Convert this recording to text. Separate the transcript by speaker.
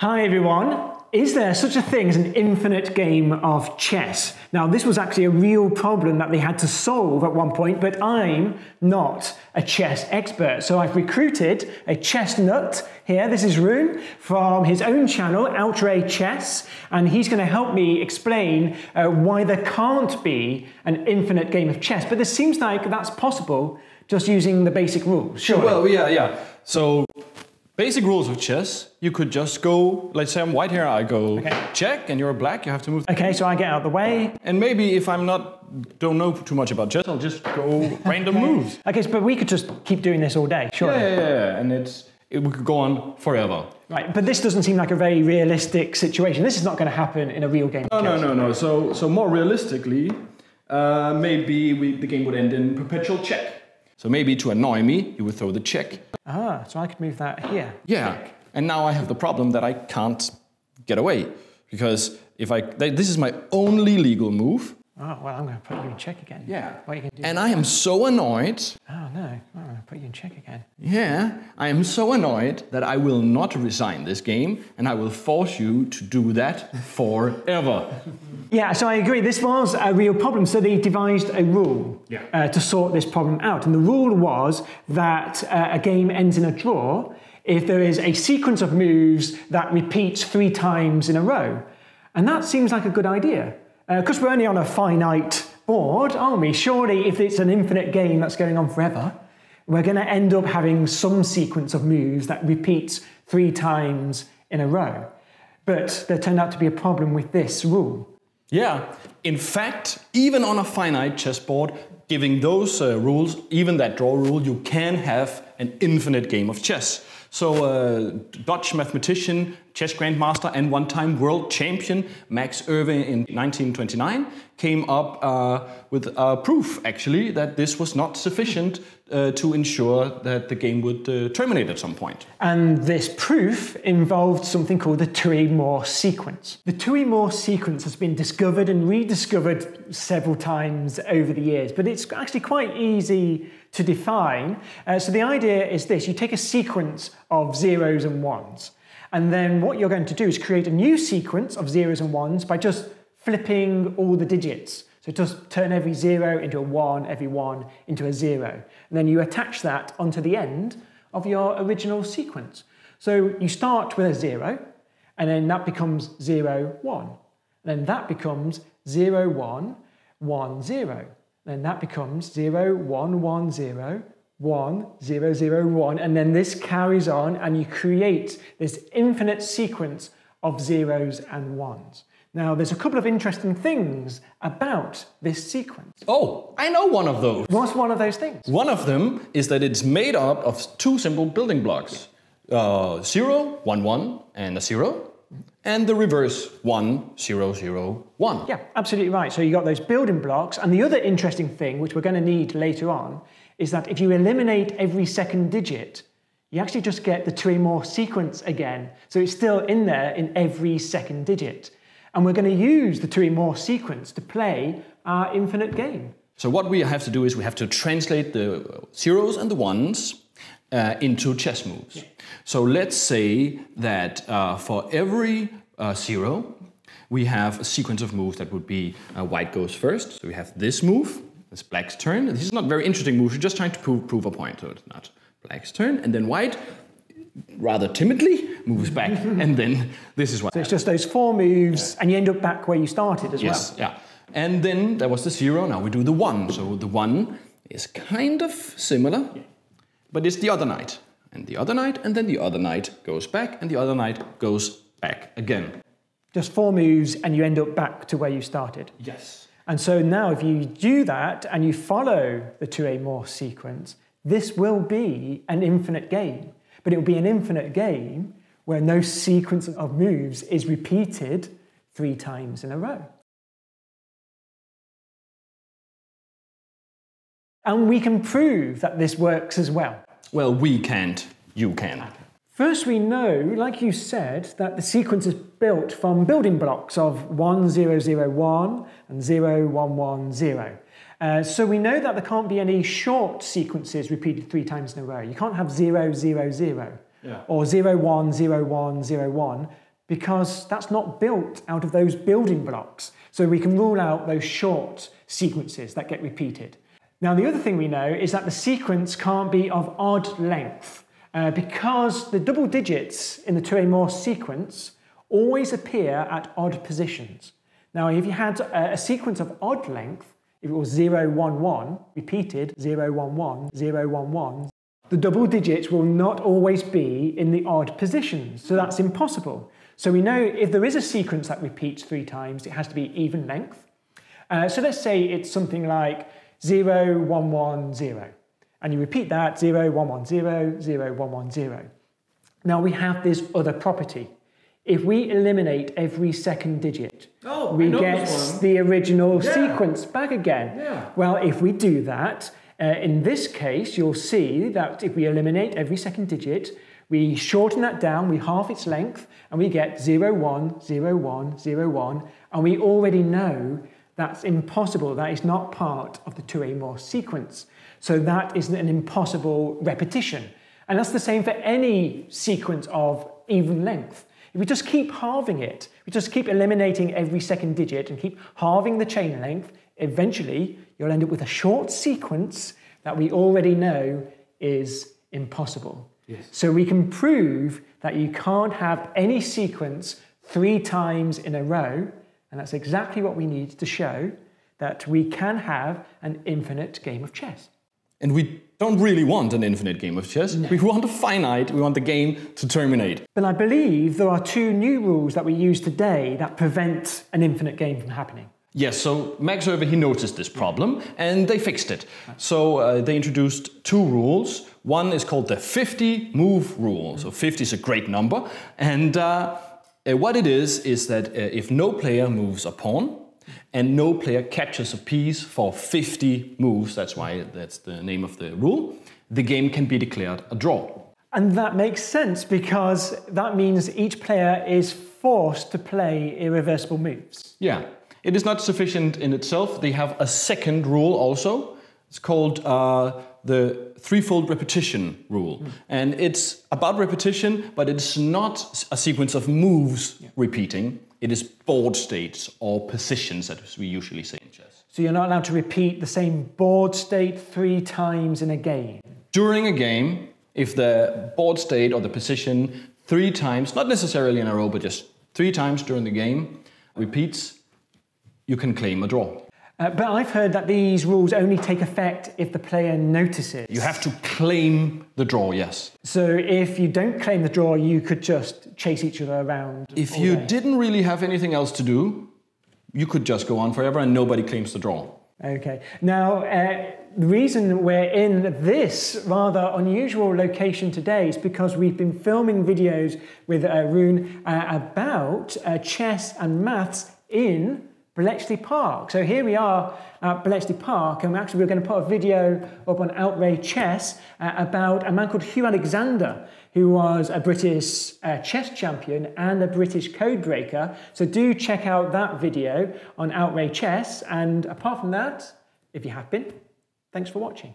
Speaker 1: Hi everyone. Is there such a thing as an infinite game of chess? Now, this was actually a real problem that they had to solve at one point, but I'm not a chess expert. So I've recruited a chess nut here. This is Rune from his own channel, Outray Chess, and he's going to help me explain uh, why there can't be an infinite game of chess. But this seems like that's possible just using the basic rules. Sure.
Speaker 2: Well, yeah, yeah. So basic rules of chess, you could just go, let's say I'm white here, I go
Speaker 1: Okay.
Speaker 2: check, and you're black, you have to move.
Speaker 1: Okay, so I get out of the way.
Speaker 2: And maybe if I'm not, don't know too much about chess, I'll just go random moves.
Speaker 1: Okay, so, but we could just keep doing this all day, sure.
Speaker 2: Yeah, yeah, yeah, and it's, it, we could go on forever.
Speaker 1: Right, but this doesn't seem like a very realistic situation. This is not going to happen in a real game.
Speaker 2: No, no, no, no. So, so more realistically, uh, maybe we, the game would end in perpetual check. So maybe to annoy me, you would throw the check.
Speaker 1: Ah, so I could move that here.
Speaker 2: Yeah. And now I have the problem that I can't get away because if I th- this is my only legal move.
Speaker 1: Oh, well, I'm going to put you in check again.
Speaker 2: Yeah.
Speaker 1: What are you going to do?
Speaker 2: And I am so annoyed.
Speaker 1: oh, no, I'm going to put you in check again.
Speaker 2: Yeah, I am so annoyed that I will not resign this game and I will force you to do that forever.
Speaker 1: Yeah, so I agree. This was a real problem. So they devised a rule
Speaker 2: Yeah.
Speaker 1: uh, to sort this problem out. And the rule was that uh, a game ends in a draw if there is a sequence of moves that repeats three times in a row. And that seems like a good idea. Because we're only on a finite board, aren't we? Surely, if it's an infinite game that's going on forever, we're going to end up having some sequence of moves that repeats three times in a row. But there turned out to be a problem with this rule.
Speaker 2: Yeah, in fact, even on a finite chessboard, giving those uh, rules, even that draw rule, you can have an infinite game of chess. So, uh, Dutch mathematician, chess grandmaster, and one time world champion Max Euwe in 1929 came up uh, with a proof, actually, that this was not sufficient uh, to ensure that the game would uh, terminate at some point.
Speaker 1: And this proof involved something called the Thue-Morse sequence. The Thue-Morse sequence has been discovered and rediscovered several times over the years, but it's actually quite easy to define. Uh, so the idea is this, you take a sequence of zeros and ones, and then what you're going to do is create a new sequence of zeros and ones by just flipping all the digits. So just turn every zero into a one, every one into a zero. And then you attach that onto the end of your original sequence. So you start with a zero, and then that becomes zero, one. Then that becomes zero, one, one, zero. Then that becomes zero, one, one, zero, one, zero, zero, one. And then this carries on, and you create this infinite sequence of zeros and ones. Now, there's a couple of interesting things about this sequence.
Speaker 2: Oh, I know one of those.
Speaker 1: What's one of those things?
Speaker 2: One of them is that it's made up of two simple building blocks uh, 0, 1, 1, and a 0, and the reverse 1, 0, 0, 1.
Speaker 1: Yeah, absolutely right. So you got those building blocks. And the other interesting thing, which we're going to need later on, is that if you eliminate every second digit, you actually just get the Thue-Morse sequence again. So it's still in there in every second digit. And we're going to use the Thue-Morse sequence to play our infinite game.
Speaker 2: So, what we have to do is we have to translate the zeros and the ones uh, into chess moves. So, let's say that uh, for every uh, zero, we have a sequence of moves that would be uh, white goes first. So, we have this move, it's black's turn. This is not a very interesting move, we're just trying to prove, prove a point, so it's not black's turn. And then white, rather timidly, moves back. and then this is what
Speaker 1: So it's just those four moves, and you end up back where you started as well.
Speaker 2: Yes, yeah. And then there was the zero, now we do the one. So the one is kind of similar, but it's the other knight. And the other knight, and then the other knight goes back, and the other knight goes back again.
Speaker 1: Just four moves, and you end up back to where you started.
Speaker 2: Yes.
Speaker 1: And so now, if you do that and you follow the Thue-Morse sequence, this will be an infinite game. But it will be an infinite game where no sequence of moves is repeated three times in a row. And we can prove that this works as well.
Speaker 2: Well, we can't, you can.
Speaker 1: First, we know, like you said, that the sequence is built from building blocks of 1001 and 0110. Uh, so we know that there can't be any short sequences repeated three times in a row. You can't have 000
Speaker 2: Yeah.
Speaker 1: or 010101 because that's not built out of those building blocks. So we can rule out those short sequences that get repeated. Now, the other thing we know is that the sequence can't be of odd length uh, because the double digits in the Thue-Morse sequence always appear at odd positions. Now, if you had a, a sequence of odd length, if it was 0, 1, 1, repeated 0, 1, 1, 0, 1, 1, the double digits will not always be in the odd positions, so that's impossible. So we know if there is a sequence that repeats three times, it has to be even length. Uh, so let's say it's something like 0, 1, 1, 0. And you repeat that 0, 1, 1, 0, 0, 1, 1, 0. Now we have this other property. If we eliminate every second digit,
Speaker 2: oh,
Speaker 1: we get the original yeah. sequence back again.
Speaker 2: Yeah.
Speaker 1: Well, if we do that, uh, in this case, you'll see that if we eliminate every second digit, we shorten that down, we halve its length, and we get 0, 1, 0, 1, 0, 1, and we already know that's impossible. That is not part of the Thue-Morse sequence. So that is an impossible repetition. And that's the same for any sequence of even length. If we just keep halving it, we just keep eliminating every second digit and keep halving the chain length, eventually you'll end up with a short sequence that we already know is impossible.
Speaker 2: Yes.
Speaker 1: So we can prove that you can't have any sequence three times in a row, and that's exactly what we need to show that we can have an infinite game of chess.
Speaker 2: And we don't really want an infinite game of chess. No. We want a finite, we want the game to terminate.
Speaker 1: But I believe there are two new rules that we use today that prevent an infinite game from happening.
Speaker 2: Yes, so Max Euwe, he noticed this problem and they fixed it. So uh, they introduced two rules. One is called the 50 move rule. So 50 is a great number. And uh, uh, what it is, is that uh, if no player moves a pawn, and no player captures a piece for 50 moves, that's why that's the name of the rule, the game can be declared a draw.
Speaker 1: And that makes sense because that means each player is forced to play irreversible moves.
Speaker 2: Yeah, it is not sufficient in itself. They have a second rule also. It's called uh, the threefold repetition rule. Mm. And it's about repetition, but it's not a sequence of moves yeah. repeating. It is board states or positions, as we usually say in chess.
Speaker 1: So you're not allowed to repeat the same board state three times in a game?
Speaker 2: During a game, if the board state or the position three times, not necessarily in a row, but just three times during the game, repeats, you can claim a draw.
Speaker 1: Uh, but I've heard that these rules only take effect if the player notices.
Speaker 2: You have to claim the draw, yes.
Speaker 1: So if you don't claim the draw, you could just chase each other around.
Speaker 2: If you day. didn't really have anything else to do, you could just go on forever and nobody claims the draw.
Speaker 1: Okay. Now, uh, the reason we're in this rather unusual location today is because we've been filming videos with uh, Rune uh, about uh, chess and maths in Bletchley Park. So here we are at Bletchley Park, and actually we're going to put a video up on Outray Chess uh, about a man called Hugh Alexander, who was a British uh, chess champion and a British code breaker. So do check out that video on Outray Chess. And apart from that, if you have been, thanks for watching.